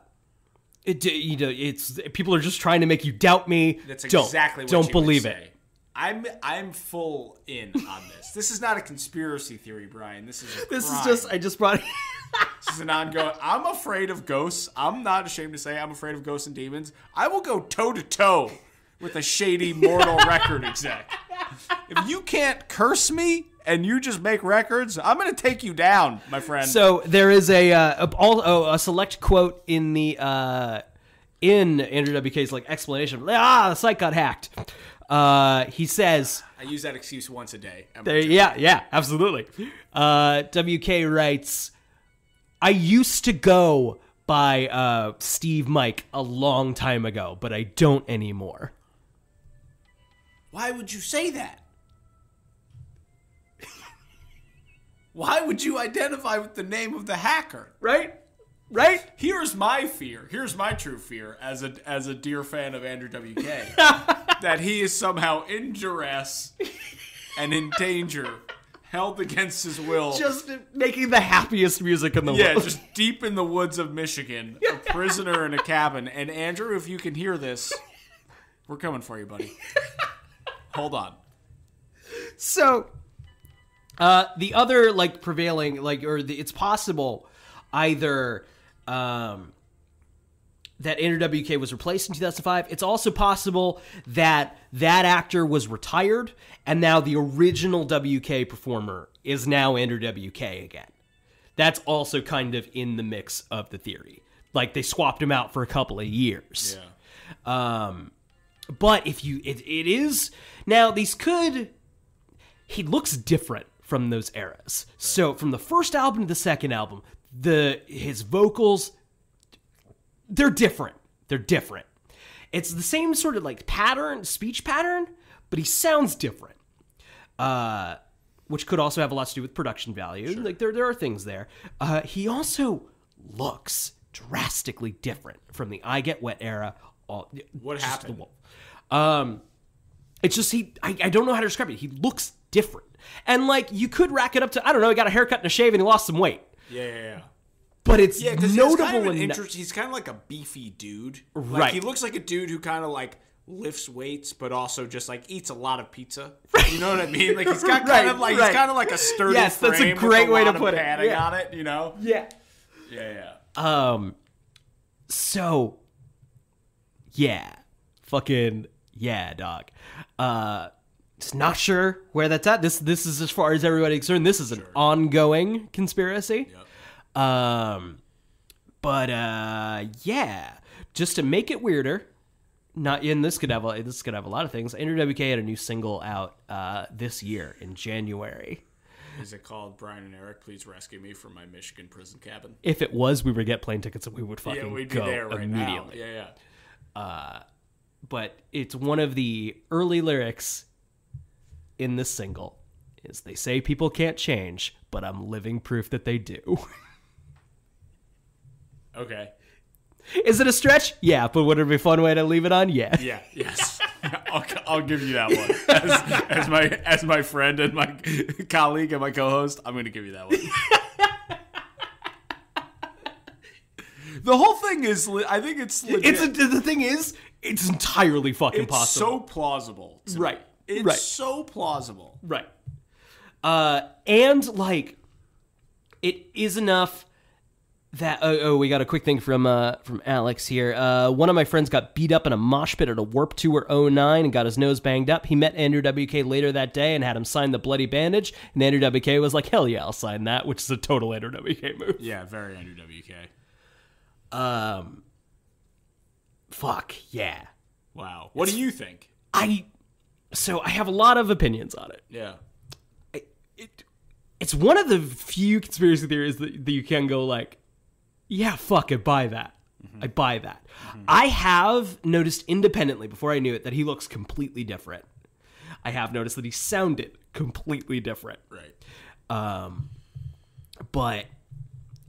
it, you know, it's people are just trying to make you doubt me. That's don't, exactly what don't believe it. I'm I'm full in on this. This is not a conspiracy theory, Brian. This is a This is just I just brought. This is an ongoing. I'm afraid of ghosts. I'm not ashamed to say I'm afraid of ghosts and demons. I will go toe to toe with a shady mortal record exec. If you can't curse me and you just make records, I'm gonna take you down, my friend. so there is a uh, a, oh, a select quote in the uh, in Andrew WK's like explanation. Ah, the site got hacked. Uh, he says. I use that excuse once a day. There, yeah, yeah, absolutely. Uh, WK writes, I used to go by uh, Steev Mike a long time ago, but I don't anymore. Why would you say that? Why would you identify with the name of the hacker? Right? Right? Here's my fear. Here's my true fear as a as a dear fan of Andrew WK that he is somehow in duress and in danger held against his will. Just making the happiest music in the yeah, world. Yeah, just deep in the woods of Michigan, a prisoner in a cabin. And Andrew, if you can hear this, we're coming for you, buddy. Hold on. so uh the other like prevailing like or the, it's possible either um that Andrew WK was replaced in 2005. It's also possible that that actor was retired and now the original WK performer is now Andrew WK again. That's also kind of in the mix of the theory. Like they swapped him out for a couple of years. Yeah. Um, but if you, it, it is now these could. He looks different from those eras. So from the first album to the second album, the his vocals, they're different. They're different. It's the same sort of like pattern, speech pattern, but he sounds different. Uh, which could also have a lot to do with production value. Like there, there are things there. Uh, he also looks drastically different from the "I Get Wet" era. All, What happened? The wall. Um, it's just he. I, I don't know how to describe it. He looks different, and like you could rack it up to I don't know. He got a haircut and a shave, and he lost some weight. Yeah, yeah, yeah. But it's Yeah, because notable he's kind of an enough- interest. He's kind of like a beefy dude. Like, Right. He looks like a dude who kind of like lifts weights, but also just like eats a lot of pizza. You know what I mean? Like he's got kind Right, of like right. he's kind of like a sturdy Yes, that's a frame with great way to put it. padding Yeah. on it. You know? Yeah. Yeah, yeah. Um. So. Yeah. Fucking yeah, dog. Uh. Just not sure where that's at. This this is as far as everybody's concerned. This is an ongoing conspiracy. Um. But uh, yeah. Just to make it weirder. Not in this could have a, this could have a lot of things. Andrew WK had a new single out uh, this year in January. Is it called Brian and Eric? Please rescue me from my Michigan prison cabin. If it was, we would get plane tickets and we would fucking Yeah, we'd go there right immediately. now. Yeah, yeah. But it's one of the early lyrics in this single is they say people can't change but i'm living proof that they do Okay. is it a stretch yeah but would it be a fun way to leave it on yeah Yeah. Yes. I'll, I'll give you that one as, as my as my friend and my colleague and my co-host. I'm going to give you that one. the whole thing is, I think it's legit. it's a, the thing is it's entirely fucking It's possible so plausible. to me. Right. It's Right. so plausible. Right. Uh, and like, it is enough that oh, oh we got a quick thing from uh from Alex here. Uh, one of my friends got beat up in a mosh pit at a Warp Tour 09 and got his nose banged up. He met Andrew WK later that day and had him sign the bloody bandage. And Andrew WK was like, "Hell yeah, I'll sign that," which is a total Andrew WK move. Yeah, very Andrew WK. Um, fuck yeah. Wow. What do you think? I so I have a lot of opinions on it. Yeah. it it's one of the few conspiracy theories that, that you can go like, yeah, fuck, it, buy that. I buy that. I have noticed independently before I knew it that he looks completely different. I have noticed that he sounded completely different. Right. Um, but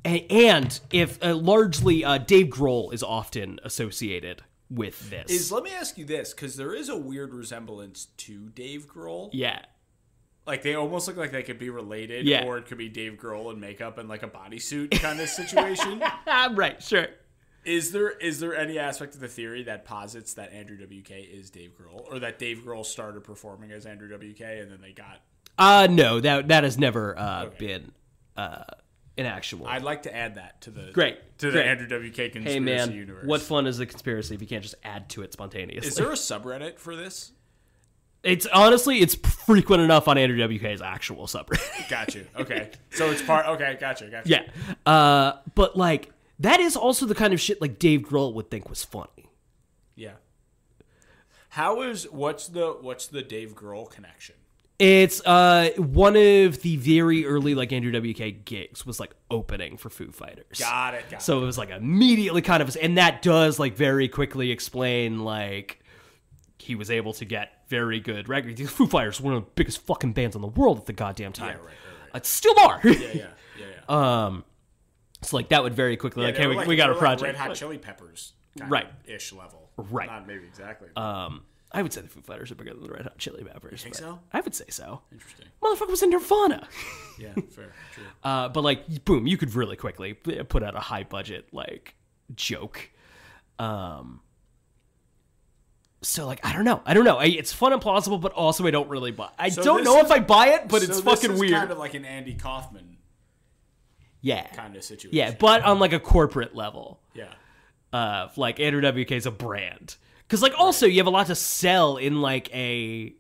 and, if uh, largely uh, Dave Grohl is often associated with this. Is let me ask you this because there is a weird resemblance to Dave Grohl. yeah. Like they almost look like they could be related, Yeah. or it could be Dave Grohl in makeup and like a bodysuit kind of situation. Right, sure. is there is there any aspect of the theory that posits that Andrew WK is Dave Grohl, or that Dave Grohl started performing as Andrew WK and then they got? Uh no, that that has never uh, been uh, an actual. I'd like to add that to the Great, to the great. Andrew WK conspiracy hey man, universe. what fun is the conspiracy if you can't just add to it spontaneously? is there a subreddit for this? It's honestly it's frequent enough on Andrew WK's actual subreddit. Got you. Okay, so it's part. Okay, gotcha. Gotcha. yeah, uh, but like that is also the kind of shit like Dave Grohl would think was funny. Yeah. How is what's the what's the Dave Grohl connection? It's uh one of the very early like Andrew WK gigs was like opening for Foo Fighters. Got it. Got So it was like immediately kind of, and that does like very quickly explain like he was able to get very good records. Foo Fighters, one of the biggest fucking bands in the world at the goddamn time. right, It's still more. Yeah, yeah, yeah, yeah. um, so like that would very quickly like, hey, we, like- we got a were like project. Red Hot Chili Peppers, kind Right. of ish level. Right. Not maybe exactly. um, I would say the Foo Fighters are bigger than the Red Hot Chili Peppers. think so? I would say so. Interesting. Motherfucker was in Nirvana. Yeah, fair. True. Uh, but like, boom, you could really quickly put out a high budget like joke. Um. So like, I don't know, I don't know. I, it's fun and plausible, but also I don't really buy. I So don't know is- if I buy it, but So it's fucking weird. Kind of like an Andy Kaufman yeah, kind of situation. yeah, but on like a corporate level. yeah. uh like Andrew WK is a brand. Cuz like also you have a lot to sell in like a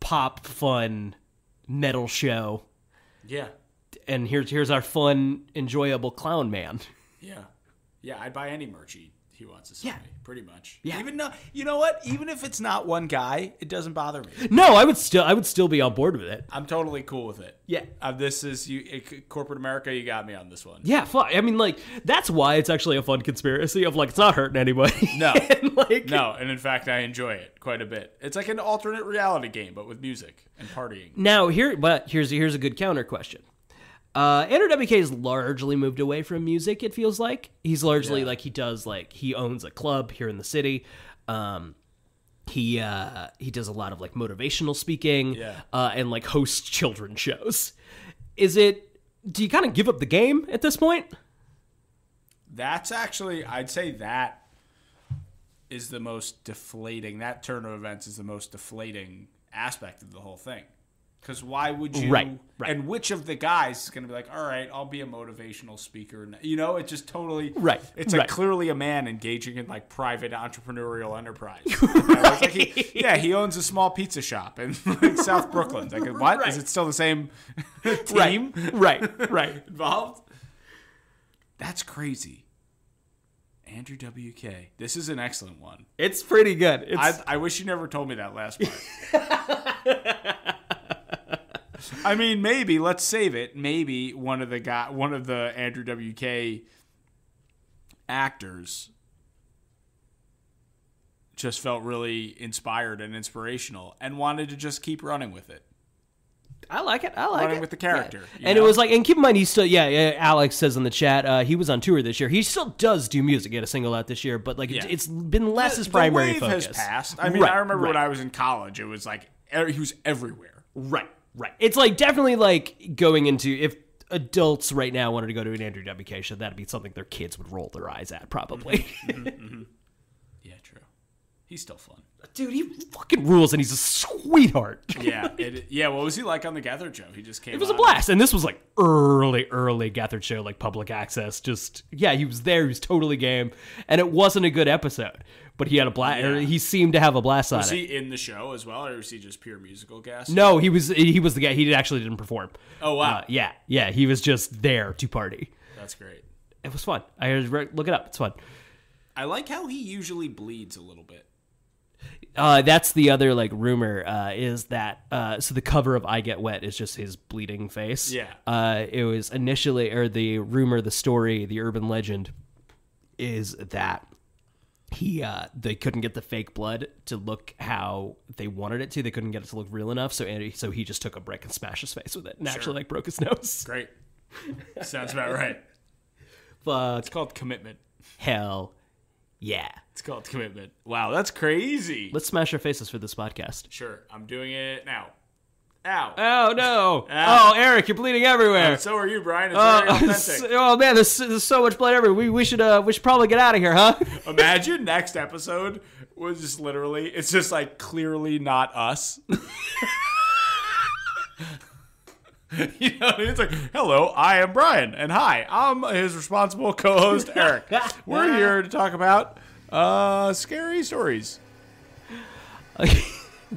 pop fun metal show Yeah. and here's here's our fun enjoyable clown man. Yeah. Yeah, I'd buy any merch he, wants to sell Yeah. me, pretty much. Yeah. Even though, you know what? Even if it's not one guy, it doesn't bother me. No, I would still I would still be on board with it. I'm totally cool with it. Yeah. Uh, this is you, it, corporate America. You got me on this one. Yeah, fuck. I mean like that's why it's actually a fun conspiracy of like it's not hurting anybody. No. And, like No, and in fact, I enjoy it quite a bit. It's like an alternate reality game, but with music and partying. Now here, but here's here's a good counter question. Uh, Andrew WK has largely moved away from music. It feels like he's largely Yeah. like he does like he owns a club here in the city. Um, he uh, he does a lot of like motivational speaking. Yeah. Uh, and like hosts children shows. Is it? Do you kind of give up the game at this point? That's actually, I'd say that is the most deflating. That turn of events is the most deflating aspect of the whole thing. Because why would you? Right, right. And which of the guys is going to be like, all right, I'll be a motivational speaker? And- You know, it just totally. Right, It's like clearly a man engaging in like private entrepreneurial enterprise. You know, like he- yeah, he owns a small pizza shop in like, South Brooklyn. It's Like, what? Is Right. it still the same team right, right. involved? That's crazy. Andrew WK. This is an excellent one. It's pretty good. It's, I, I wish you never told me that last part. I mean, maybe let's save it. Maybe one of the guy, one of the Andrew WK actors, just felt really inspired and inspirational and wanted to just keep running with it. I like it. I like Running it. with the character, Yeah. And know? it was like, and keep in mind, he's still, yeah, yeah. Alex says in the chat, uh, he was on tour this year. He still does do music. He had a single out this year, but like, Yeah. it's been less his The primary wave focus. has passed. I mean, Right, I remember when. I was in college, it was like er- he was everywhere. Right, right. It's like definitely like going into if adults right now wanted to go to an Andrew WK show, that'd be something their kids would roll their eyes at, probably. Mm-hmm. Mm-hmm. Mm-hmm. Yeah, true. He's still fun. Dude, he fucking rules, and he's a sweetheart. Yeah, it, yeah. What was he like on the Gethard Show? He just came. It was a blast, and this was like early, early Gethard show, like public access. Just yeah, he was there. He was totally game, and it wasn't a good episode, but he had a blast. Yeah. He seemed to have a blast on Was he in the show as well, or was he just pure musical guest? No, he was he was the guy. He actually didn't perform. Oh wow, Uh, yeah, yeah, he was just there to party. that's great. It was fun. I look it up. It's fun. I like how he usually bleeds a little bit. Uh, that's the other like rumor uh, is that uh, so the cover of I Get Wet is just his bleeding face. Yeah. Uh, it was initially or the rumor, the story, the urban legend is that he uh, they couldn't get the fake blood to look how they wanted it to. They couldn't get it to look real enough. So Andy, so he just took a brick and smashed his face with it, and actually like broke his nose. Great. Sounds about right. But It's called commitment. hell, yeah. It's called commitment. Wow, that's crazy. Let's smash our faces for this podcast. Sure, I'm doing it now. Ow. Oh no! Ah. Oh, Eric, you're bleeding everywhere. And so are you, Brian. It's Oh, very authentic. oh man, there's, there's so much blood everywhere. We, we should uh we should probably get out of here, huh? Imagine next episode was just literally, it's just like clearly not us. you know, it's like, hello, I am Brian, and hi, I'm his responsible co-host Eric. We're here to talk about uh, scary stories.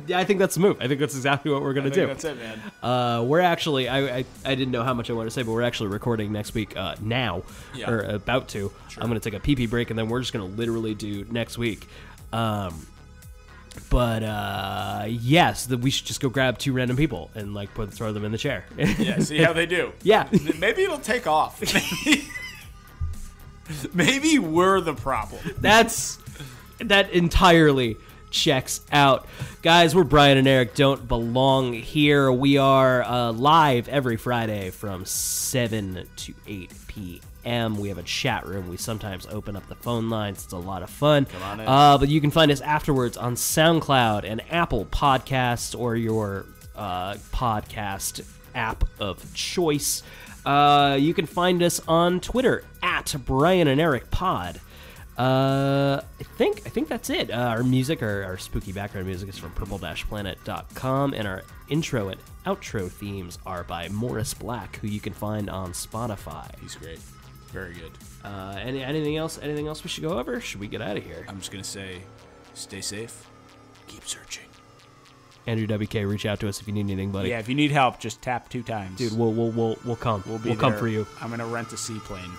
yeah, I think that's the move. I think that's exactly what we're gonna do. that's it, man. Uh, we're actually I, I I didn't know how much I wanted to say, but we're actually recording next week uh, now Yeah. or about to. I'm gonna take a pee pee break, and then we're just gonna literally do next week. Um, but uh, yes, that we should just go grab two random people and like put throw them in the chair. Yeah, see how they do. yeah. Maybe it'll take off. Maybe, maybe we're the problem. That's that entirely checks out. Guys, we're Brian and Eric. Don't belong here. We are uh, live every Friday from 7 to 8 p.m. We have a chat room. We sometimes open up the phone lines. It's a lot of fun. Come on in. Uh, but you can find us afterwards on SoundCloud and Apple Podcasts or your uh, podcast app of choice. Uh, you can find us on Twitter at Brian and Eric Pod. Uh, I think I think that's it. Uh, our music, our, our spooky background music, is from purple-planet.com, and our intro and outro themes are by Morris Black, who you can find on Spotify. He's great. Very good. Uh, any anything else? Anything else we should go over? Should we get out of here? I'm just gonna say, stay safe. Keep searching. Andrew WK, reach out to us if you need anything, buddy. Yeah, if you need help, just tap two times. Dude, we'll we'll we'll, we'll come. we'll be we'll come for you. I'm gonna rent a seaplane.